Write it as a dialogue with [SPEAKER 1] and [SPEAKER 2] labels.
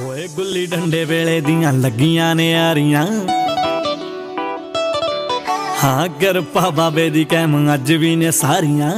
[SPEAKER 1] ਓਏ ਗੁੱਲੀ ਡੰਡੇ ਵੇਲੇ ਦੀਆਂ ਲੱਗੀਆਂ ਨੇ ਆਰੀਆਂ। ਹਾਂ ਕਿਰਪਾ ਬਾਬੇ ਦੀ ਕੈਮ ਅੱਜ ਵੀ ਨੇ ਸਾਰੀਆਂ।